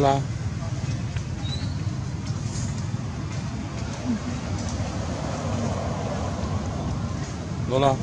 罗拉，罗拉